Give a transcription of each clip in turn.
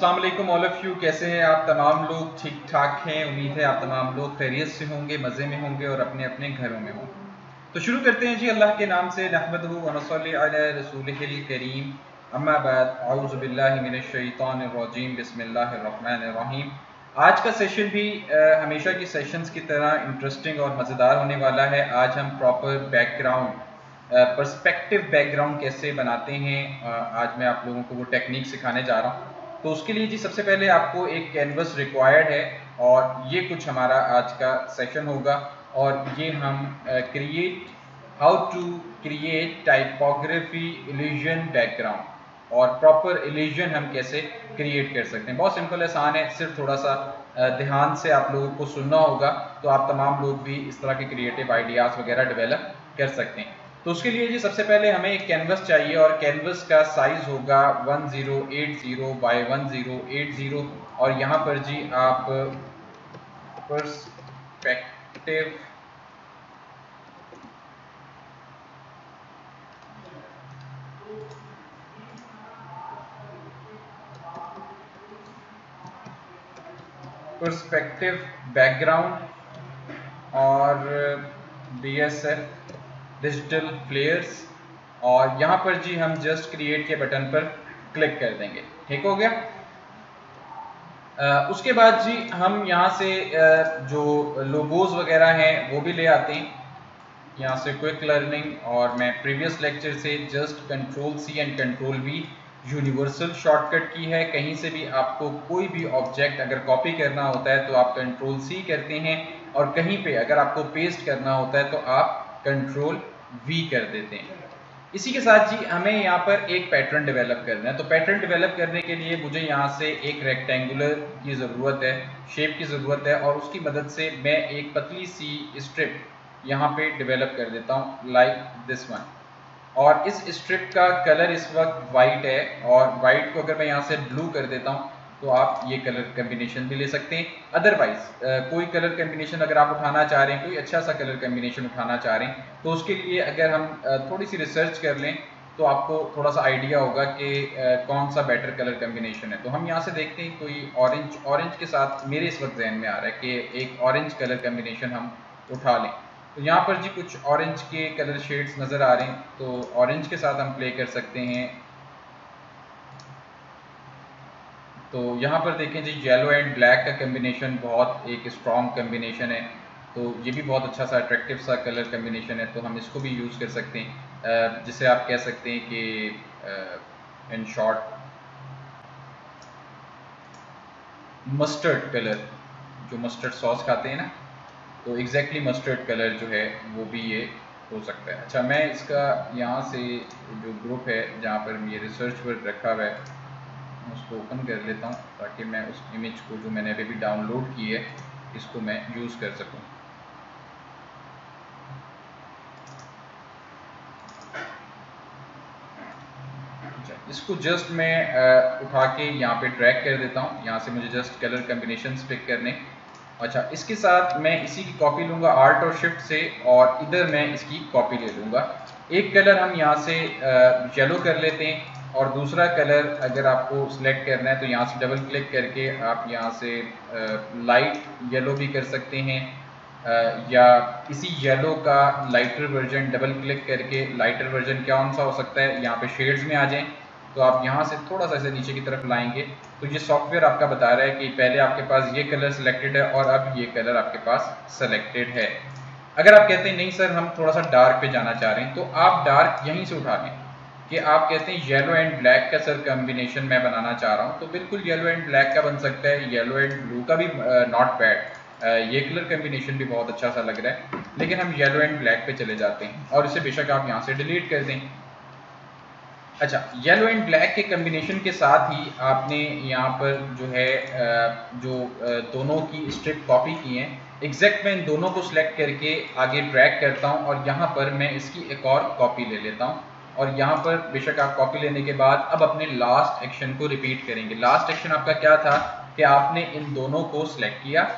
अस्सलाम वालेकुम all of you कैसे हैं आप? तमाम लोग ठीक ठाक हैं। उम्मीद है आप तमाम लोग खैरियत से होंगे मज़े में होंगे और अपने अपने घरों में होंगे तो शुरू करते हैं जी अल्लाह के नाम से। नहमद रसूल करीम। अम्माबाद आउज़बिल्लिमिनशैतानरजीम बसमीम आज का सेशन भी आ, हमेशा की सेशंस की तरह इंटरेस्टिंग और मज़ेदार होने वाला है। आज हम प्रॉपर बैकग्राउंड पर्सपेक्टिव बैकग्राउंड कैसे बनाते हैं आज मैं आप लोगों को वो टेक्निक सिखाने जा रहा हूँ। तो उसके लिए जी सबसे पहले आपको एक कैनवस रिक्वायर्ड है और ये कुछ हमारा आज का सेशन होगा और ये हम create how to create typography illusion background और प्रॉपर इल्यूजन हम कैसे क्रिएट कर सकते हैं। बहुत सिंपल आसान है। सिर्फ़ थोड़ा सा ध्यान से आप लोगों को सुनना होगा तो आप तमाम लोग भी इस तरह के क्रिएटिव आइडियाज़ वगैरह डेवलप कर सकते हैं। तो उसके लिए जी सबसे पहले हमें एक कैनवस चाहिए और कैनवस का साइज़ होगा 1080 बाय 1080 और यहाँ पर जी आप पर्सपेक्टिव पर्सपेक्टिव बैकग्राउंड और बी एस डिजिटल फ्लेयर्स और यहाँ पर जी हम जस्ट क्रिएट के बटन पर क्लिक कर देंगे। ठीक हो गया? आ, उसके बाद जी हम यहाँ से जो लोगोज वगैरह हैं वो भी ले आते हैं। यहाँ से क्विक लर्निंग और मैं प्रीवियस लेक्चर से just control C and control V universal shortcut की है। कहीं से भी आपको कोई भी ऑब्जेक्ट अगर कॉपी करना होता है तो आप कंट्रोल सी करते हैं और कहीं पे अगर आपको पेस्ट करना होता है तो आप कंट्रोल वी कर देते हैं। इसी के साथ जी, हमें यहाँ पर एक पैटर्न डेवलप करना है। तो पैटर्न डेवलप करने के लिए मुझे यहाँ से एक रेक्टेंगुलर की ज़रूरत है शेप की ज़रूरत है और उसकी मदद से मैं एक पतली सी स्ट्रिप यहाँ पे डेवलप कर देता हूँ लाइक दिस वन और इस स्ट्रिप का कलर इस वक्त वाइट है और वाइट को अगर मैं यहाँ से ब्लू कर देता हूँ तो आप ये कलर कम्बिनेशन भी ले सकते हैं। अदरवाइज़ कोई कलर कम्बिनेशन अगर आप उठाना चाह रहे हैं, कोई अच्छा सा कलर कम्बिनेशन उठाना चाह रहे हैं तो उसके लिए अगर हम थोड़ी सी रिसर्च कर लें तो आपको थोड़ा सा आइडिया होगा कि कौन सा बेटर कलर कम्बिनेशन है। तो हम यहाँ से देखते हैं, कोई ऑरेंज ऑरेंज के साथ मेरे इस वक्त जहन में आ रहा है कि एक ऑरेंज कलर कम्बिनेशन हम उठा लें। तो यहाँ पर जी कुछ ऑरेंज के कलर शेड्स नज़र आ रहे हैं तो ऑरेंज के साथ हम प्ले कर सकते हैं। तो यहाँ पर देखें जी येलो एंड ब्लैक का कम्बिनेशन बहुत एक स्ट्रॉन्ग कम्बिनेशन है। तो ये भी बहुत अच्छा सा अट्रैक्टिव सा कलर कम्बिनेशन है तो हम इसको भी यूज़ कर सकते हैं। जिसे आप कह सकते हैं कि इन शॉर्ट मस्टर्ड कलर जो मस्टर्ड सॉस खाते हैं ना तो एग्जैक्टली मस्टर्ड कलर जो है, वो भी ये हो सकता है। अच्छा मैं इसका यहाँ से जो ग्रुप है, जहाँ पर ये रिसर्च वर्क रखा हुआ है उसको ओपन कर लेता हूँ ताकि मैं उस इमेज को जो मैंने अभी भी डाउनलोड की है इसको मैं यूज़ कर सकूँ। अच्छा, इसको जस्ट मैं उठा के यहाँ पे ट्रैक कर देता हूँ यहाँ से मुझे जस्ट कलर कम्बिनेशन पिक करने। अच्छा इसके साथ मैं इसी की कॉपी लूँगा आर्ट और शिफ्ट से और इधर मैं इसकी कॉपी ले लूँगा। एक कलर हम यहाँ से येलो कर लेते हैं। और दूसरा कलर अगर आपको सिलेक्ट करना है तो यहाँ से डबल क्लिक करके आप यहाँ से लाइट येलो भी कर सकते हैं। या इसी येलो का लाइटर वर्जन डबल क्लिक करके लाइटर वर्जन कौन सा हो सकता है? यहाँ पे शेड्स में आ जाएँ। तो आप यहाँ से थोड़ा सा इसे नीचे की तरफ़ लाएँगे। तो ये सॉफ्टवेयर आपका बता रहा है कि पहले आपके पास ये कलर सिलेक्टेड है और अब ये कलर आपके पास सेलेक्टेड है। अगर आप कहते हैं, नहीं सर, हम थोड़ा सा डार्क पे जाना चाह रहे हैं तो आप डार्क यहीं से उठा लें। कि आप कहते हैं येलो एंड ब्लैक का सर कम्बिनेशन मैं बनाना चाह रहा हूँ तो बिल्कुल येलो एंड ब्लैक का बन सकता है येलो एंड ब्लू का भी नॉट बैड ये कलर कम्बिनेशन भी बहुत अच्छा सा लग रहा है, लेकिन हम येलो एंड ब्लैक पे चले जाते हैं, और इसे बेशक आप यहाँ से डिलीट कर दें। अच्छा येलो एंड ब्लैक के कम्बिनेशन के साथ ही आपने यहाँ पर जो है जो दोनों की स्ट्रिप कॉपी की है एग्जैक्ट मैं इन दोनों को सिलेक्ट करके आगे ड्रैग करता हूँ, और यहाँ पर मैं इसकी एक और कॉपी ले लेता हूँ। और यहाँ पर बेशक आप कॉपी लेने के बाद अब अपने लास्ट एक्शन को रिपीट करेंगे। लास्ट एक्शन आपका क्या था कि आपने इन दोनों को सिलेक्ट किया,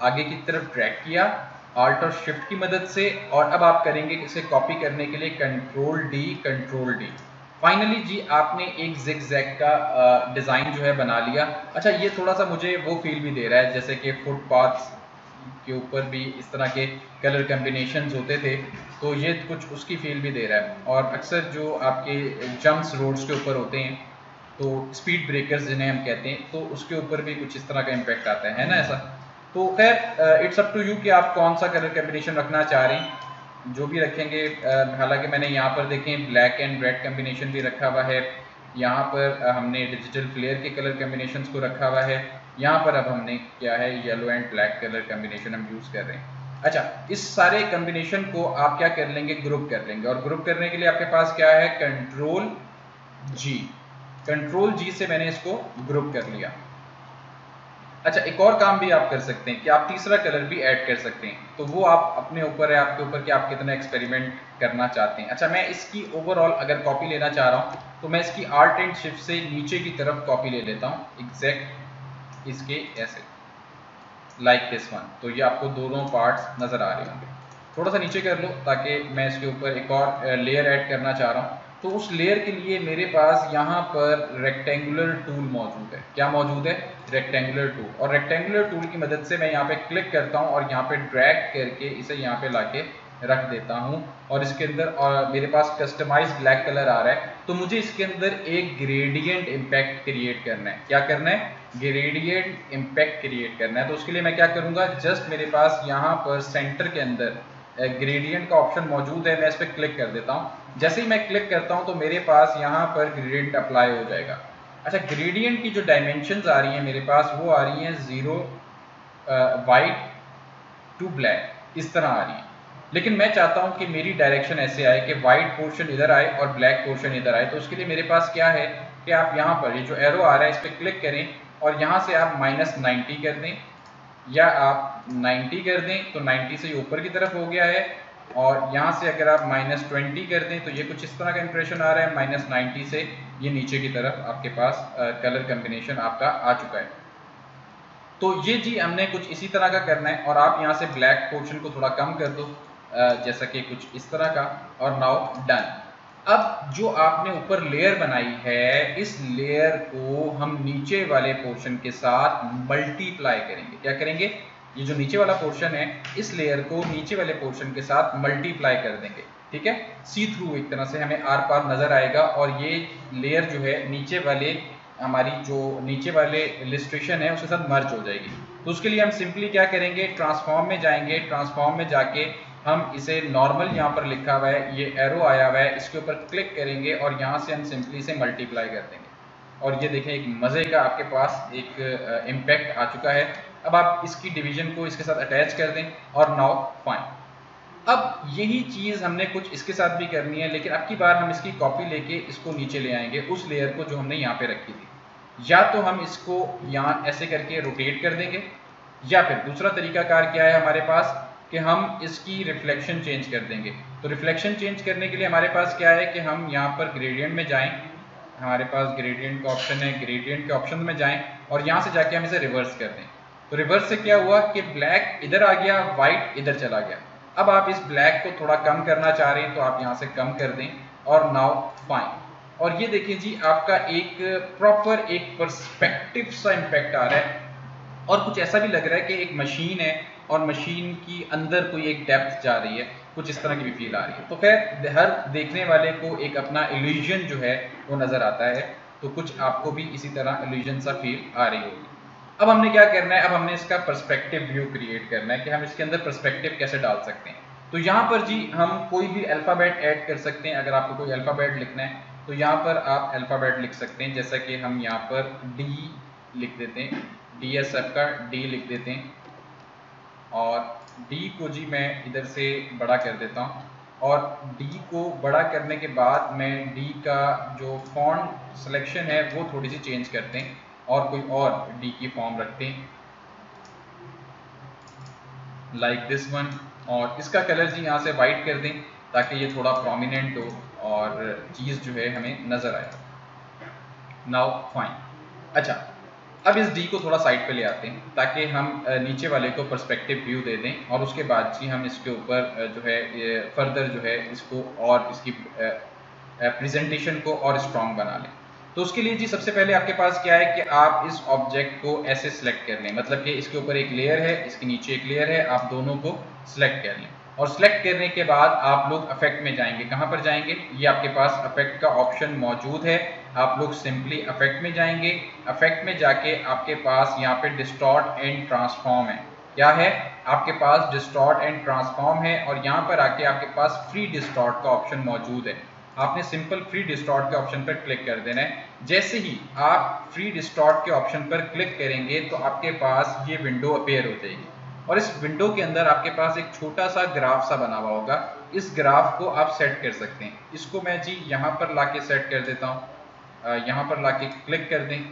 आगे की तरफ़ ट्रैक किया आल्ट और शिफ्ट की मदद से और अब आप करेंगे इसे कॉपी करने के लिए control D control D finally जी, आपने एक जिग जैक का डिज़ाइन जो है बना लिया। अच्छा ये थोड़ा सा मुझे वो फील भी दे रहा है, जैसे कि फुटपाथ के ऊपर भी इस तरह के कलर कम्बिनेशन होते थे तो ये कुछ उसकी फील भी दे रहा है। और अक्सर जो आपके जम्प्स रोड्स के ऊपर होते हैं तो स्पीड ब्रेकर्स जिन्हें हम कहते हैं तो उसके ऊपर भी कुछ इस तरह का इम्पैक्ट आता है है ना ऐसा? तो खैर इट्स अप टू यू कि आप कौन सा कलर कम्बिनेशन रखना चाह रहे हैं। जो भी रखेंगे हालाँकि मैंने यहाँ पर देखें ब्लैक एंड रेड कम्बिनेशन भी रखा हुआ है। यहाँ पर हमने डिजिटल फ्लेयर के कलर कम्बिनेशन को रखा हुआ है। यहाँ पर अब हमने क्या है yellow and black colour combination हम यूज़ कर रहे हैं। अच्छा इस सारे कम्बिनेशन को आप क्या कर लेंगे? ग्रुप कर लेंगे। और ग्रुप करने के लिए आपके पास क्या है? कंट्रोल जी कंट्रोल जी से मैंने इसको ग्रुप कर लिया। अच्छा एक और काम भी आप कर सकते हैं कि आप तीसरा कलर भी ऐड कर सकते हैं। तो वो आप अपने ऊपर है, आपके ऊपर कि आप कितना एक्सपेरिमेंट करना चाहते हैं। अच्छा मैं इसकी ओवरऑल अगर कॉपी लेना चाह रहा हूँ तो मैं इसकी आर्ट एंड शिफ्ट से नीचे की तरफ़ कॉपी ले लेता हूँ। एग्जैक्ट इसके ऐसे। लाइक दिस वन तो ये आपको दोनों पार्ट्स नज़र आ रहे होंगे। थोड़ा सा नीचे कर लो, ताकि मैं इसके ऊपर एक और लेयर ऐड करना चाह रहा हूँ। तो उस लेयर के लिए मेरे पास यहाँ पर रेक्टेंगुलर टूल मौजूद है। क्या मौजूद है? रेक्टेंगुलर टूल और रेक्टेंगुलर टूल की मदद से मैं यहाँ पे क्लिक करता हूँ और यहाँ पे ड्रैग करके इसे यहाँ पे लाके रख देता हूँ। और इसके अंदर और मेरे पास कस्टमाइज ब्लैक कलर आ रहा है। तो मुझे इसके अंदर एक ग्रेडियंट इम्पैक्ट क्रिएट करना है। क्या करना है? ग्रेडियंट इम्पैक्ट क्रिएट करना है। तो उसके लिए मैं क्या करूँगा? जस्ट मेरे पास यहाँ पर सेंटर के अंदर ग्रेडियंट का ऑप्शन मौजूद है। मैं इस पर क्लिक कर देता हूँ। जैसे ही मैं क्लिक करता हूँ तो मेरे पास यहाँ पर ग्रेडियंट अप्लाई हो जाएगा। अच्छा ग्रेडियंट की जो डायमेंशन आ रही हैं मेरे पास, वो आ रही हैं ज़ीरो वाइट टू ब्लैक इस तरह आ रही हैं। लेकिन मैं चाहता हूँ कि मेरी डायरेक्शन ऐसे आए कि वाइट पोर्शन इधर आए और ब्लैक पोर्शन इधर आए। तो उसके लिए मेरे पास क्या है कि आप यहाँ पर, ये जो एरो आ रहा है, इस पर क्लिक करें और यहाँ से आप माइनस नाइन्टी कर दें या आप 90 कर दें तो 90 से ऊपर की तरफ़ हो गया है। और यहाँ से अगर आप माइनस ट्वेंटी कर दें तो ये कुछ इस तरह का इंप्रेशन आ रहा है माइनस नाइन्टी से ये नीचे की तरफ़ आपके पास कलर कम्बिनेशन आपका आ चुका है। तो ये जी हमने कुछ इसी तरह का करना है और आप यहाँ से ब्लैक पोर्शन को थोड़ा कम कर दो जैसा कि कुछ इस तरह का, और नाउ डन अब जो आपने ऊपर लेयर बनाई है, इस लेयर को हम नीचे वाले पोर्शन के साथ मल्टीप्लाई करेंगे। क्या करेंगे? ये जो नीचे वाला पोर्शन है, इस लेयर को नीचे वाले पोर्शन के साथ मल्टीप्लाई कर देंगे, ठीक है? सी थ्रू एक तरह से हमें आर पार नज़र आएगा और ये लेयर जो है नीचे वाले, हमारी जो नीचे वाले इलिस्ट्रेशन है, उसके साथ मर्ज हो जाएगी। तो उसके लिए हम सिंपली क्या करेंगे? ट्रांसफॉर्म में जाएँगे ट्रांसफॉर्म में जाके हम इसे नॉर्मल यहाँ पर लिखा हुआ है, ये एरो आया हुआ है, इसके ऊपर क्लिक करेंगे और यहाँ से हम सिंपली इसे मल्टीप्लाई कर देंगे। और ये देखें, एक मज़े का आपके पास एक इम्पैक्ट आ चुका है। अब आप इसकी डिवीज़न को इसके साथ अटैच कर दें, और नाउ फाइन अब यही चीज़ हमने कुछ इसके साथ भी करनी है, लेकिन अब की बार हम इसकी कॉपी लेके इसको नीचे ले आएँगे, उस लेयर को जो हमने यहाँ पे रखी थी. या तो हम इसको यहाँ ऐसे करके रोटेट कर देंगे, या फिर दूसरा तरीकाकार क्या है हमारे पास, कि हम इसकी रिफ्लेक्शन चेंज कर देंगे. तो रिफ्लेक्शन चेंज करने के लिए हमारे पास क्या है कि हम यहाँ पर ग्रेडियंट में जाएँ. हमारे पास ग्रेडियंट का ऑप्शन है ग्रेडियंट के ऑप्शन में जाएँ, और यहाँ से जाके हम इसे रिवर्स कर दें. तो रिवर्स से क्या हुआ कि ब्लैक इधर आ गया वाइट इधर चला गया। अब आप इस ब्लैक को थोड़ा कम करना चाह रहे हैं तो आप यहाँ से कम कर दें और नाउ फाइन और ये देखिए जी, आपका एक प्रॉपर एक परस्पेक्टिव सा इम्पैक्ट आ रहा है। और कुछ ऐसा भी लग रहा है कि एक मशीन है और मशीन की अंदर कोई एक डेप्थ जा रही है, कुछ इस तरह की भी फील आ रही है। तो खैर, हर देखने वाले को एक अपना एल्यूजन जो है, वो नज़र आता है। तो कुछ आपको भी इसी तरह एल्यूजन सा फील आ रही होगी। अब हमने क्या करना है? अब हमने इसका परस्पेक्टिव व्यू क्रिएट करना है कि हम इसके अंदर परस्पेक्टिव कैसे डाल सकते हैं। तो यहाँ पर जी हम कोई भी अल्फ़ाबेट ऐड कर सकते हैं। अगर आपको कोई अल्फ़ाबेट लिखना है तो यहाँ पर आप अल्फ़ाबेट लिख सकते हैं। जैसा कि हम यहाँ पर डी लिख देते हैं। डी एस एफ़ का डी लिख देते हैं। और डी को जी मैं इधर से बड़ा कर देता हूँ। और डी को बड़ा करने के बाद मैं डी का जो फॉन्ट सिलेक्शन है, वो थोड़ी सी चेंज करते हैं। और कोई और डी की फॉर्म रखते हैं। लाइक दिस वन और इसका कलर जी यहाँ से वाइट कर दें, ताकि ये थोड़ा प्रोमिनेंट हो और चीज़ जो है हमें नज़र आए। नाउ फाइन अच्छा अब इस डी को थोड़ा साइड पे ले आते हैं, ताकि हम नीचे वाले को पर्सपेक्टिव व्यू दे दें, और उसके बाद जी हम इसके ऊपर जो है फर्दर जो है, इसको और इसकी प्रेजेंटेशन को और स्ट्रॉन्ग बना लें। तो उसके लिए जी सबसे पहले आपके पास क्या है कि आप इस ऑब्जेक्ट को ऐसे सिलेक्ट कर लें। मतलब कि इसके ऊपर एक लेयर है, इसके नीचे एक लेयर है, आप दोनों को सिलेक्ट कर लें। और सिलेक्ट करने के बाद आप लोग अफेक्ट में जाएँगे। कहाँ पर जाएँगे? ये आपके पास अफेक्ट का ऑप्शन मौजूद है। आप लोग सिंपली अफेक्ट में जाएँगे। अफेक्ट में जाके आपके पास यहाँ पे डिस्टॉर्ट एंड ट्रांसफॉर्म है। क्या है? आपके पास डिस्टॉर्ट एंड ट्रांसफॉर्म है और यहाँ पर आके आपके पास फ्री डिस्टॉर्ट का ऑप्शन मौजूद है। आपने सिंपल फ्री डिस्टॉर्ट के ऑप्शन पर क्लिक कर देना है। जैसे ही आप फ्री डिस्टॉर्ट के ऑप्शन पर क्लिक करेंगे तो आपके पास ये विंडो अपेयर हो जाएगी। और इस विंडो के अंदर आपके पास एक छोटा सा ग्राफ सा बना हुआ होगा। इस ग्राफ को आप सेट कर सकते हैं। इसको मैं जी यहाँ पर लाके सेट कर देता हूँ। यहाँ पर लाके क्लिक कर दें।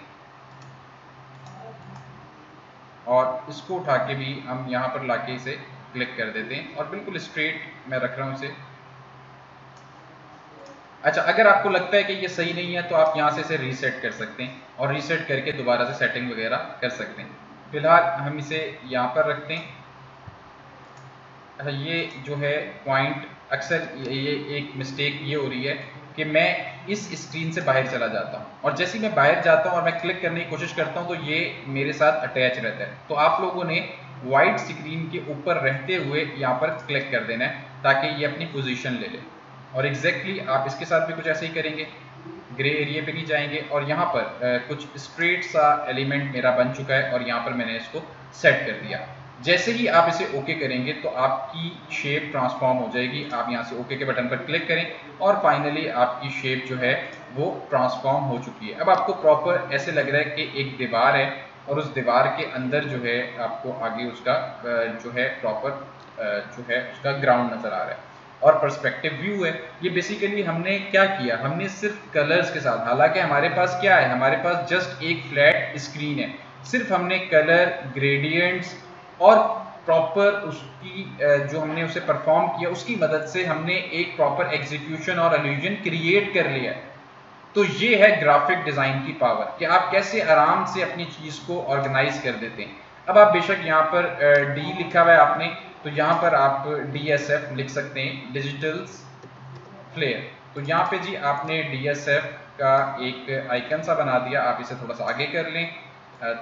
और इसको उठा के भी हम यहाँ पर लाके इसे क्लिक कर देते हैं। और बिल्कुल स्ट्रेट मैं रख रहा हूँ इसे। अच्छा अगर आपको लगता है कि ये सही नहीं है तो आप यहाँ से इसे रीसेट कर सकते हैं और रीसेट करके दोबारा से सेटिंग वगैरह कर सकते हैं। फ़िलहाल हम इसे यहाँ पर रखते हैं। अच्छा ये जो है पॉइंट अक्सर ये एक मिस्टेक ये हो रही है कि मैं इस स्क्रीन से बाहर चला जाता हूँ और जैसे ही मैं बाहर जाता हूँ और मैं क्लिक करने की कोशिश करता हूँ तो ये मेरे साथ अटैच रहता है। तो आप लोगों ने वाइट स्क्रीन के ऊपर रहते हुए यहाँ पर क्लिक कर देना है ताकि ये अपनी पोजीशन ले ले। और एग्जैक्टली exactly आप इसके साथ भी कुछ ऐसे ही करेंगे। ग्रे एरिया पे भी जाएँगे और यहाँ पर आ, कुछ स्ट्रेट सा एलिमेंट मेरा बन चुका है और यहाँ पर मैंने इसको सेट कर दिया। जैसे ही आप इसे ओके करेंगे तो आपकी शेप ट्रांसफॉर्म हो जाएगी। आप यहाँ से ओके के बटन पर क्लिक करें और फाइनली आपकी शेप जो है वो ट्रांसफॉर्म हो चुकी है। अब आपको प्रॉपर ऐसे लग रहा है कि एक दीवार है और उस दीवार के अंदर जो है आपको आगे उसका जो है प्रॉपर जो है उसका ग्राउंड नज़र आ रहा है। और पर्सपेक्टिव व्यू है, ये बेसिकली हमने क्या किया? हमने सिर्फ़ कलर्स के साथ, हालाँकि हमारे पास क्या है? हमारे पास जस्ट एक फ्लैट स्क्रीन है। सिर्फ़ हमने कलर ग्रेडियंट्स और प्रॉपर उसकी जो हमने उसे परफॉर्म किया, उसकी मदद से हमने एक प्रॉपर एग्जीक्यूशन और एल्यूजन क्रिएट कर लिया तो ये है ग्राफिक डिज़ाइन की पावर कि आप कैसे आराम से अपनी चीज़ को ऑर्गेनाइज कर देते हैं। अब आप बेशक यहाँ पर डी लिखा हुआ है आपने तो यहाँ पर आप एफ़ लिख सकते हैं डिजिटल फ्लेयर तो यहाँ पे जी आपने एफ़ का एक आइकन सा बना दिया, आप इसे थोड़ा सा आगे कर लें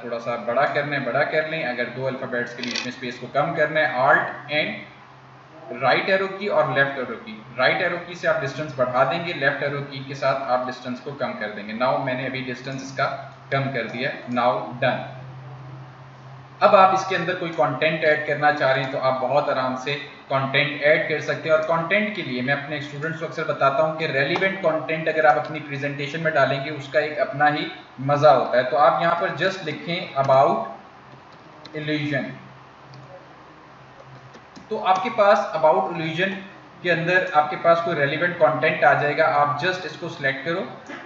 थोड़ा सा बड़ा करना है, बड़ा कर लें, अगर दो अल्फ़ाबेट्स के बीच में स्पेस को कम करना है art and right arrow key और left arrow key. Right arrow key से आप डिस्टेंस बढ़ा देंगे लेफ़्ट एरो की के साथ आप डिस्टेंस को कम कर देंगे. नाउ मैंने अभी डिस्टेंस इसका कम कर दिया नाउ डन अब आप इसके अंदर कोई कंटेंट ऐड करना चाह रहे हैं तो आप बहुत आराम से कंटेंट ऐड कर सकते हैं। और कंटेंट के लिए मैं अपने स्टूडेंट्स को अक्सर बताता हूँ कि रेलिवेंट कंटेंट अगर आप अपनी प्रेजेंटेशन में डालेंगे, उसका एक अपना ही मज़ा होता है। तो आप यहाँ पर जस्ट लिखें अबाउट इल्यूजन तो आपके पास अबाउट इल्यूजन के अंदर आपके पास कोई रेलिवेंट कंटेंट आ जाएगा। आप जस्ट इसको सिलेक्ट करो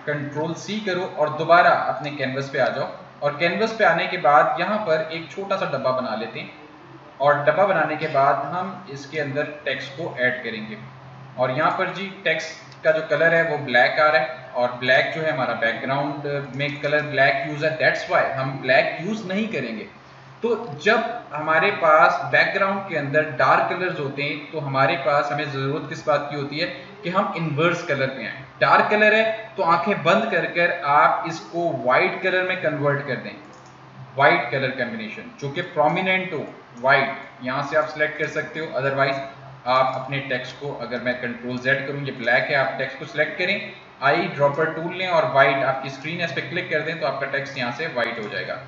कंट्रोल सी करो और दोबारा अपने कैनवस पे आ जाओ। और कैनवस पे आने के बाद यहाँ पर एक छोटा सा डब्बा बना लेते हैं। और डब्बा बनाने के बाद हम इसके अंदर टेक्स्ट को ऐड करेंगे। और यहाँ पर जी टेक्स्ट का जो कलर है वो ब्लैक आ रहा है। और ब्लैक जो है हमारा बैकग्राउंड में कलर ब्लैक यूज़ है। दैट्स वाई हम ब्लैक यूज़ नहीं करेंगे। तो जब हमारे पास बैकग्राउंड के अंदर डार्क कलर्स होते हैं तो हमारे पास हमें ज़रूरत किस बात की होती है? कि हम इन्वर्स कलर पे आए। डार्क कलर है तो आँखें बंद कर कर आप इसको वाइट कलर में कन्वर्ट कर दें। वाइट कलर कॉम्बिनेशन जो कि प्रोमिनेंट हो वाइट यहाँ से आप सिलेक्ट कर सकते हो अदरवाइज़ आप अपने टेक्स्ट को, अगर मैं कंट्रोल जेड करूँ, ये ब्लैक है, आप टेक्स्ट को सिलेक्ट करें। आई ड्रॉपर टूल लें और वाइट आपकी स्क्रीन है इस पर क्लिक कर दें तो आपका टेक्स्ट यहाँ से वाइट हो जाएगा।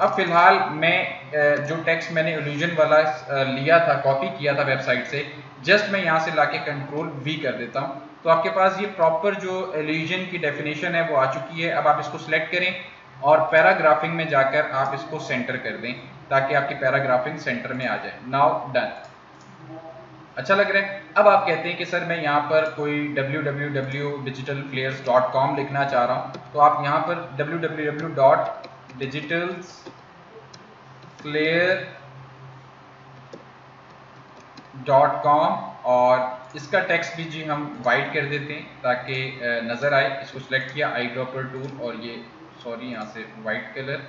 अब फ़िलहाल मैं जो टेक्स्ट मैंने इल्यूजन वाला लिया था कॉपी किया था वेबसाइट से जस्ट मैं यहाँ से लाके कंट्रोल वी कर देता हूँ। तो आपके पास ये प्रॉपर जो एल्यूजन की डेफिनेशन है वो आ चुकी है। अब आप इसको सिलेक्ट करें और पैराग्राफिंग में जाकर आप इसको सेंटर कर दें ताकि आपकी पैराग्राफिंग सेंटर में आ जाए। नाउ डन अच्छा लग रहा है? अब आप कहते हैं कि सर मैं यहाँ पर कोई www.digitalplayers.com लिखना चाह रहा हूँ। तो आप यहाँ पर www.digitalplayer.com और इसका टेक्स्ट भी जी हम वाइट कर देते हैं ताकि नज़र आए। इसको सिलेक्ट किया आई ड्रॉपर टूल और ये सॉरी यहाँ से वाइट कलर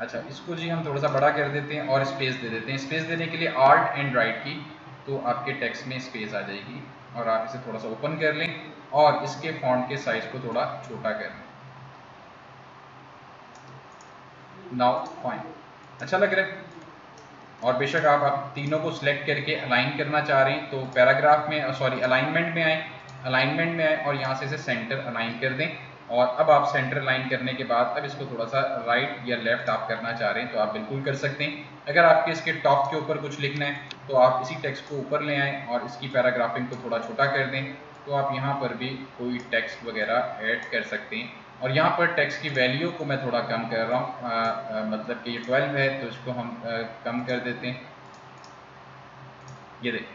अच्छा इसको जी हम थोड़ा सा बड़ा कर देते हैं और स्पेस दे देते हैं। स्पेस देने के लिए आर्ट एंड राइट की तो आपके टेक्स्ट में स्पेस आ जाएगी और आप इसे थोड़ा सा ओपन कर लें और इसके फॉन्ट के साइज़ को थोड़ा छोटा कर लें। नाउ पॉइंट अच्छा लग रहा है? और बेशक आप आप तीनों को सिलेक्ट करके अलाइन करना चाह रहे हैं तो पैराग्राफ में सॉरी अलाइनमेंट में आए अलाइनमेंट में आए और यहाँ से इसे सेंटर अलाइन कर दें। और अब आप सेंटर लाइन करने के बाद, अब इसको थोड़ा सा राइट या लेफ़्ट आप करना चाह रहे हैं तो आप बिल्कुल कर सकते हैं। अगर आपके इसके टॉप के ऊपर कुछ लिखना है तो आप इसी टेक्स्ट को ऊपर ले आएँ और इसकी पैराग्राफिंग को थोड़ा छोटा कर दें तो आप यहाँ पर भी कोई टेक्स्ट वगैरह ऐड कर सकते हैं। और यहाँ पर टैक्स की वैल्यू को मैं थोड़ा कम कर रहा हूँ। मतलब कि ये 12 है तो इसको हम आ, कम कर देते हैं। ये देख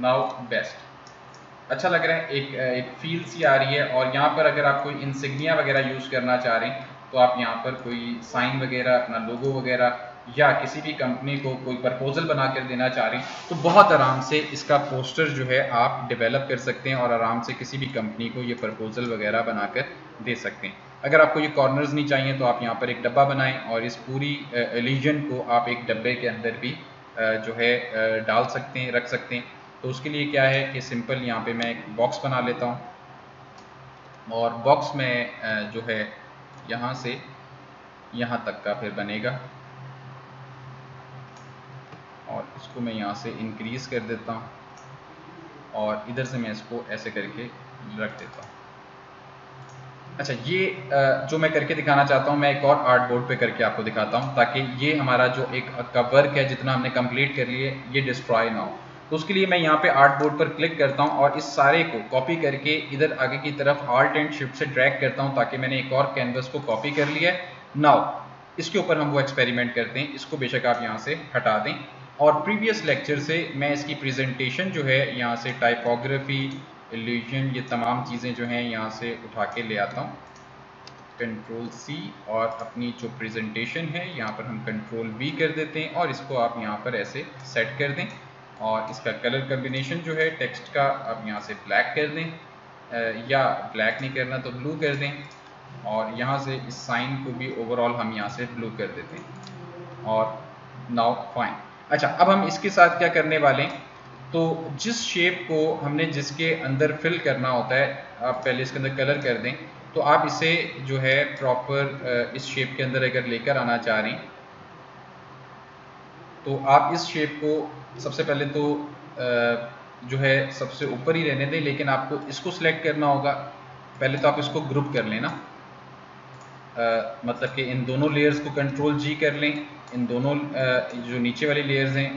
नाउ बेस्ट अच्छा लग रहा है एक एक फील सी आ रही है और यहाँ पर अगर आप कोई इंसिग्निया वगैरह यूज़ करना चाह रहे हैं तो आप यहाँ पर कोई साइन वगैरह अपना लोगो वगैरह या किसी भी कंपनी को कोई प्रपोजल बना कर देना चाह रहे हैं तो बहुत आराम से इसका पोस्टर जो है आप डेवलप कर सकते हैं और आराम से किसी भी कंपनी को ये प्रपोजल वगैरह बनाकर दे सकते हैं। अगर आपको ये कॉर्नर्स नहीं चाहिए तो आप यहाँ पर एक डब्बा बनाएँ और इस पूरी एलिजन को आप एक डब्बे के अंदर भी जो है डाल सकते हैं, रख सकते हैं। तो उसके लिए क्या है कि सिंपल यहाँ पे मैं एक बॉक्स बना लेता हूँ और बॉक्स में जो है, यहाँ से यहाँ तक का फिर बनेगा और इसको मैं यहाँ से इंक्रीज़ कर देता हूँ और इधर से मैं इसको ऐसे करके रख देता हूँ। अच्छा ये जो मैं करके दिखाना चाहता हूँ, मैं एक और आर्ट बोर्ड पे करके आपको दिखाता हूँ ताकि ये हमारा जो एक का वर्क है जितना हमने कंप्लीट कर लिए, ये डिस्ट्रॉय ना हो। तो उसके लिए मैं यहाँ पे आर्ट बोर्ड पर क्लिक करता हूँ और इस सारे को कॉपी करके इधर आगे की तरफ़ आर्ट एंड शिफ्ट से ड्रैग करता हूँ ताकि मैंने एक और कैनवस को कॉपी कर लिया है। नाउ इसके ऊपर हम वो एक्सपेरिमेंट करते हैं। इसको बेशक आप यहाँ से हटा दें। और प्रीवियस लेक्चर से मैं इसकी प्रेजेंटेशन जो है यहाँ से टाइपोग्राफी एल्यूजन ये तमाम चीज़ें जो हैं यहाँ से उठा के ले आता हूँ। कंट्रोल सी और अपनी जो प्रेजेंटेशन है, यहाँ पर हम कंट्रोल वी कर देते हैं और इसको आप यहाँ पर ऐसे सेट कर दें और इसका कलर कम्बिनेशन जो है टेक्स्ट का आप यहाँ से ब्लैक कर दें या ब्लैक नहीं करना तो ब्लू कर दें और यहाँ से इस साइन को भी ओवरऑल हम यहाँ से ब्लू कर देते हैं। और नाउ फाइन अच्छा अब हम इसके साथ क्या करने वाले तो जिस शेप को हमने जिसके अंदर फिल करना होता है, आप पहले इसके अंदर कलर कर दें तो आप इसे जो है प्रॉपर इस शेप के अंदर अगर लेकर आना चाह रहे तो आप इस शेप को सबसे पहले तो जो है सबसे ऊपर ही रहने दें, लेकिन आपको इसको सिलेक्ट करना होगा। पहले तो आप इसको ग्रुप कर लेना मतलब कि इन दोनों लेयर्स को कंट्रोल जी कर लें। इन दोनों जो नीचे वाली लेयर्स हैं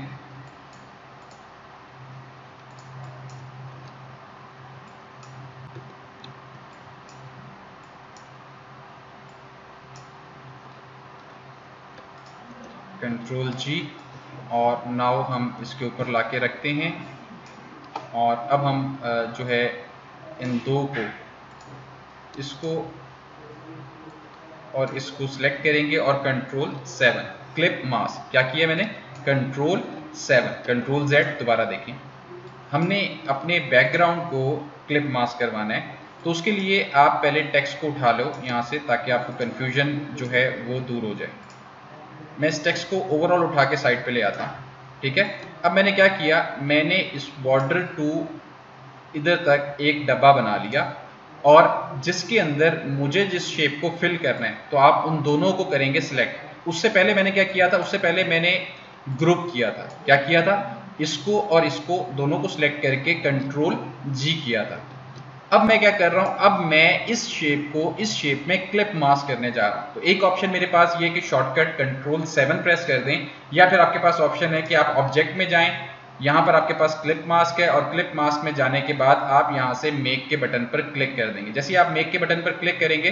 कंट्रोल जी और नाउ हम इसके ऊपर लाके रखते हैं, और अब हम जो है, इन दो को, इसको और इसको सिलेक्ट करेंगे और कंट्रोल सेवन क्लिप मास्क क्या किया मैंने? कंट्रोल सेवन कंट्रोल जेड दोबारा देखें। हमने अपने बैकग्राउंड को क्लिप मास्क करवाना है। तो उसके लिए आप पहले टेक्स्ट को उठा लो यहाँ से ताकि आपको कन्फ्यूज़न जो है वो दूर हो जाए। मैं इस टेक्स्ट को ओवरऑल उठा के साइड पे ले आता हूँ। ठीक है? अब मैंने क्या किया? मैंने इस बॉर्डर टू इधर तक एक डब्बा बना लिया और जिसके अंदर मुझे जिस शेप को फिल करना है तो आप उन दोनों को करेंगे सिलेक्ट उससे पहले मैंने क्या किया था? उससे पहले मैंने ग्रुप किया था। क्या किया था? इसको और इसको दोनों को सिलेक्ट करके कंट्रोल जी किया था। अब मैं क्या कर रहा हूँ? अब मैं इस शेप को, इस शेप में क्लिप मास्क करने जा रहा हूँ। तो एक ऑप्शन मेरे पास ये कि शॉर्टकट कंट्रोल सेवन प्रेस कर दें, या फिर आपके पास ऑप्शन है कि आप ऑब्जेक्ट में जाएँ। यहाँ पर आपके पास क्लिप मास्क है और क्लिप मास्क में जाने के बाद आप यहाँ से मेक के बटन पर क्लिक कर देंगे। जैसे आप मेक के बटन पर क्लिक करेंगे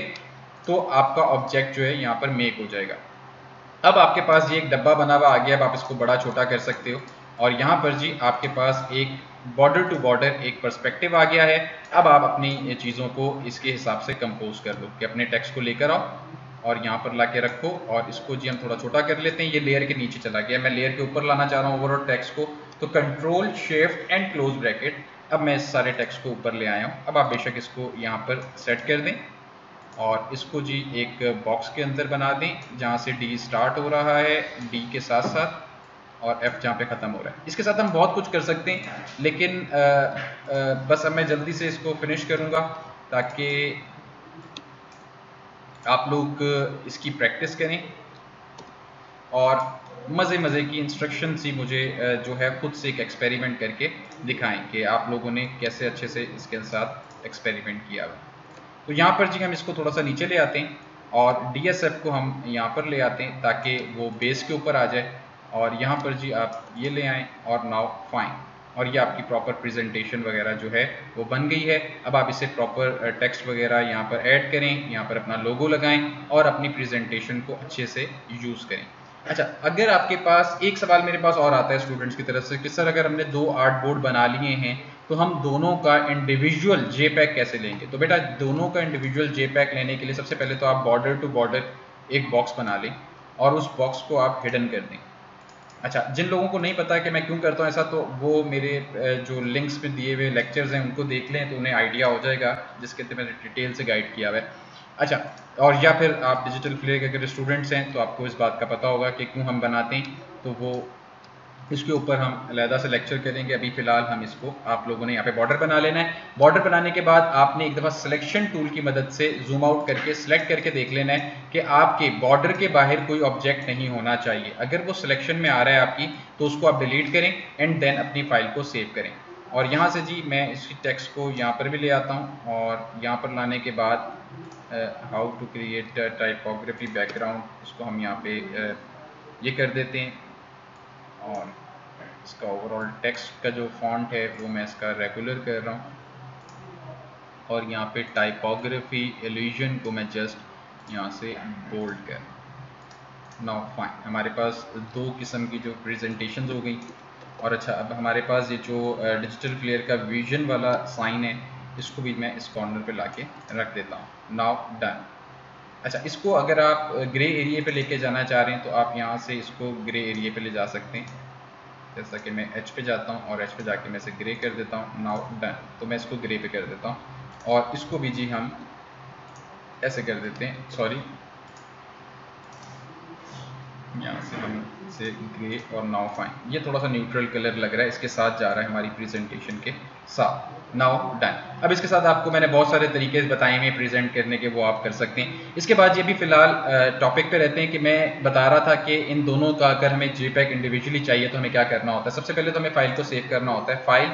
तो आपका ऑब्जेक्ट जो है यहाँ पर मेक हो जाएगा। अब आपके पास ये एक डब्बा बना हुआ आ गया अब आप इसको बड़ा छोटा कर सकते हो। और यहाँ पर जी आपके पास एक बॉर्डर टू बॉर्डर एक पर्सपेक्टिव आ गया है। अब आप अपनी चीज़ों को इसके हिसाब से कंपोज कर लो कि अपने टेक्स्ट को लेकर आओ और यहाँ पर ला के रखो और इसको जी हम थोड़ा छोटा कर लेते हैं। ये लेयर के नीचे चला गया। मैं लेयर के ऊपर लाना चाह रहा हूँ ओवरऑल टेक्स्ट को। तो control shift and close bracket अब मैं इस सारे टैक्स को ऊपर ले आया हूँ। अब आप बेशक इसको यहाँ पर सेट कर दें। और इसको जी एक बॉक्स के अंदर बना दें जहाँ से डी स्टार्ट हो रहा है डी के साथ साथ और एफ़ जहाँ पे ख़त्म हो रहा है। इसके साथ हम बहुत कुछ कर सकते हैं लेकिन आ, आ, बस अब मैं जल्दी से इसको फिनिश करूँगा ताकि आप लोग इसकी प्रैक्टिस करें। और मज़े मज़े की इंस्ट्रक्शन ही मुझे जो है खुद से एक एक्सपेरिमेंट करके दिखाएँ कि आप लोगों ने कैसे अच्छे से इसके साथ एक्सपेरिमेंट किया हुआ तो यहाँ पर जी हम इसको थोड़ा सा नीचे ले आते हैं और डी को हम यहाँ पर ले आते हैं ताकि वो बेस के ऊपर आ जाए। और यहाँ पर जी आप ये ले आएँ और नाउ फाइन और ये आपकी प्रॉपर प्रेजेंटेशन वगैरह जो है, वो बन गई है। अब आप इसे प्रॉपर टेक्स्ट वगैरह यहाँ पर ऐड करें, यहाँ पर अपना लोगो लगाएँ और अपनी प्रेजेंटेशन को अच्छे से यूज़ करें। अच्छा अगर आपके पास, एक सवाल मेरे पास और आता है स्टूडेंट्स की तरफ़ से कि, सर, अगर हमने दो आर्ट बोर्ड बना लिए हैं तो हम दोनों का इंडिविजुअल जे पैक कैसे लेंगे? तो बेटा, दोनों का इंडिविजुअल जे पैक लेने के लिए सबसे पहले तो आप बॉर्डर टू बॉर्डर एक बॉक्स बना लें और उस बॉक्स को आप हिडन कर दें। अच्छा जिन लोगों को नहीं पता है कि मैं क्यों करता हूँ ऐसा तो वो मेरे जो लिंक्स में दिए हुए लेक्चर्स हैं, उनको देख लें तो उन्हें आइडिया हो जाएगा, जिसके मैंने डिटेल से गाइड किया हुआ है। अच्छा और या फिर आप डिजिटल फ्लेयर के अगर स्टूडेंट्स हैं तो आपको इस बात का पता होगा कि क्यों हम बनाते हैं तो वो इसके ऊपर हम अलहदा से लेक्चर करेंगे। अभी फ़िलहाल हम इसको आप लोगों ने यहाँ पे बॉर्डर बना लेना है। बॉर्डर बनाने के बाद आपने एक दफ़ा सिलेक्शन टूल की मदद से जूम आउट करके सिलेक्ट करके देख लेना है कि आपके बॉर्डर के बाहर कोई ऑब्जेक्ट नहीं होना चाहिए। अगर वो सिलेक्शन में आ रहा है आपकी तो उसको आप डिलीट करें एंड देन अपनी फ़ाइल को सेव करें। और यहाँ से जी मैं इसकी टेक्स्ट को यहाँ पर भी ले आता हूँ और यहाँ पर लाने के बाद how to create typography background उसको हम यहाँ पे uh, ये कर देते हैं। और इसका ओवरऑल टेक्स्ट का जो फॉन्ट है, वो मैं इसका रेगुलर कर रहा हूँ। और यहाँ पे टाइपोग्राफी एल्यूजन को मैं जस्ट यहाँ से बोल्ड कर नाउ फाइन हमारे पास दो किस्म की जो प्रेजेंटेशन हो गई। और अच्छा अब हमारे पास ये जो डिजिटल फ्लेयर का विजन वाला साइन है, इसको भी मैं इस कॉर्नर पे लाके रख देता हूँ। नाउ डन अच्छा इसको अगर आप ग्रे एरिए पे लेके जाना चाह रहे हैं तो आप यहाँ से इसको ग्रे एरिए पे ले जा सकते हैं। जैसा कि मैं एच पे जाता हूँ और एच पे जाके मैं इसे ग्रे कर देता हूँ। नाउ डन तो मैं इसको ग्रे पे कर देता हूँ। और इसको भी जी हम ऐसे कर देते हैं। सॉरी यहाँ से हम से ग्रे और नाउ फाइन ये थोड़ा सा न्यूट्रल कलर लग रहा है। इसके साथ जा रहा है हमारी प्रेजेंटेशन के साथ। नाउ डन अब इसके साथ आपको मैंने बहुत सारे तरीके बताए हैं प्रेजेंट करने के, वो आप कर सकते हैं। इसके बाद ये भी फ़िलहाल टॉपिक पे रहते हैं कि मैं बता रहा था कि इन दोनों का अगर हमें जे इंडिविजुअली चाहिए तो हमें क्या करना होता है। सबसे पहले तो हमें फ़ाइल को सेव करना होता है। फ़ाइल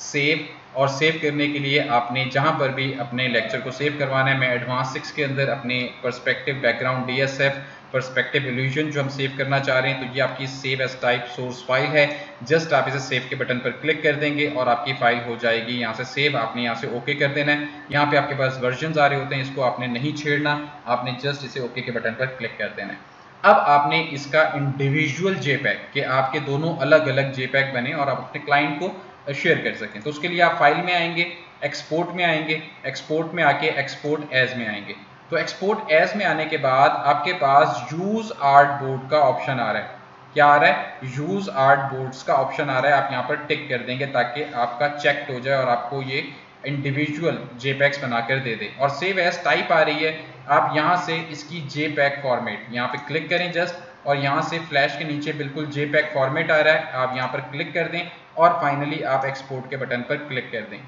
सेव और सेव करने के लिए आपने जहाँ पर भी अपने लेक्चर को सेव करवाना है, मैं एडवांस सिक्स के अंदर अपने perspective background DSF perspective illusion जो हम सेव करना चाह रहे हैं तो ये आपकी save as type source file है। जस्ट आप इसे सेव के बटन पर क्लिक कर देंगे और आपकी फ़ाइल हो जाएगी यहाँ से सेव आपने यहाँ से ओके कर देना है। यहाँ पे आपके पास वर्जन आ रहे होते हैं, इसको आपने नहीं छेड़ना, आपने जस्ट इसे ओके के बटन पर क्लिक कर देना है। अब आपने इसका इंडिविजुअल जेपैक के आपके दोनों अलग अलग जेपैक बने और आप अपने क्लाइंट को शेयर कर सकें। तो उसके लिए आप फ़ाइल में आएँगे एक्सपोर्ट में आएँगे एक्सपोर्ट में आके एक्सपोर्ट एज में आएँगे। तो एक्सपोर्ट एस में आने के बाद आपके पास यूज़ आर्ट बोर्ड का ऑप्शन आ रहा है। क्या आ रहा है? यूज़ आर्ट बोर्ड्स का ऑप्शन आ रहा है। आप यहाँ पर टिक कर देंगे ताकि आपका चेक हो जाए और आपको ये इंडिविजुअल जेपैक्स बनाकर दे दे। और सेव एस टाइप आ रही है। आप यहाँ से इसकी जे पैक फॉर्मेट यहाँ पे क्लिक करें जस्ट और यहाँ से फ्लैश के नीचे बिल्कुल जे पैक फॉर्मेट आ रहा है। आप यहाँ पर क्लिक कर दें और फाइनली आप एक्सपोर्ट के बटन पर क्लिक कर दें।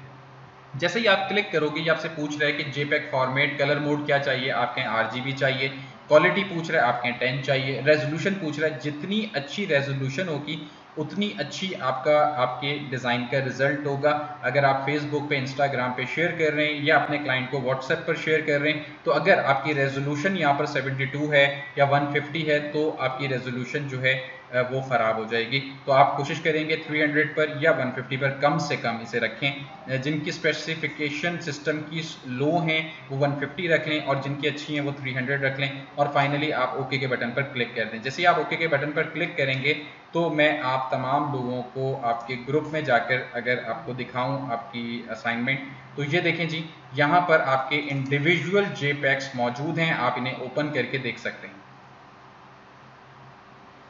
जैसे ही आप क्लिक करोगे, ये आपसे पूछ रहा है कि जेपैक फॉर्मेट कलर मोड क्या चाहिए? आपके आरजीबी चाहिए क्वालिटी पूछ रहा है, आपके टेन चाहिए रेजोल्यूशन पूछ रहा है। जितनी अच्छी रेजोल्यूशन होगी, उतनी अच्छी आपका, आपके डिज़ाइन का रिज़ल्ट होगा। अगर आप फेसबुक पे इंस्टाग्राम पे शेयर कर रहे हैं या अपने क्लाइंट को व्हाट्सएप पर शेयर कर रहे हैं तो अगर आपकी रेजोल्यूशन यहाँ पर 72 है या 150 है तो आपकी रेजोल्यूशन जो है वो ख़राब हो जाएगी। तो आप कोशिश करेंगे 300 पर या 150 पर कम से कम इसे रखें। जिनकी स्पेसिफिकेशन सिस्टम की लो हैं, वो 150 रख लें और जिनकी अच्छी हैं, वो 300 रख लें। और फाइनली आप ओके के बटन पर क्लिक कर दें। जैसे ही आप ओके के बटन पर क्लिक करेंगे तो मैं आप तमाम लोगों को आपके ग्रुप में जाकर अगर आपको दिखाऊँ आपकी असाइनमेंट तो ये देखें जी, यहाँ पर आपके इंडिविजुअल जे मौजूद हैं। आप इन्हें ओपन करके देख सकते हैं।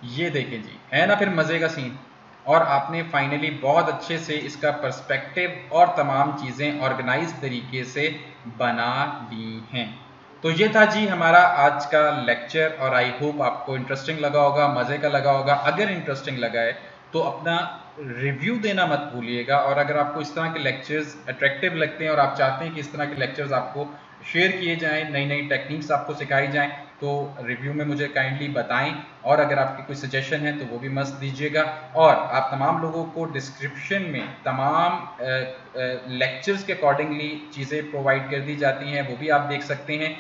ये देखें जी। है ना फिर मज़े का सीन और आपने फाइनली बहुत अच्छे से इसका पर्सपेक्टिव और तमाम चीज़ें ऑर्गेनाइज तरीके से बना ली हैं। तो ये था जी हमारा आज का लेक्चर और आई होप आपको इंटरेस्टिंग लगा होगा, मज़े का लगा होगा। अगर इंटरेस्टिंग लगा है तो अपना रिव्यू देना मत भूलिएगा। और अगर आपको इस तरह के लेक्चर्स अट्रैक्टिव लगते हैं और आप चाहते हैं कि इस तरह के लेक्चर्स आपको शेयर किए जाएँ नई नई टेक्निक्स आपको सिखाई जाएँ तो रिव्यू में मुझे काइंडली बताएँ और अगर आपकी कोई सजेशन है तो वो भी मस्त दीजिएगा। और आप तमाम लोगों को डिस्क्रिप्शन में तमाम लेक्चर्स के अकॉर्डिंगली चीज़ें प्रोवाइड कर दी जाती हैं, वो भी आप देख सकते हैं।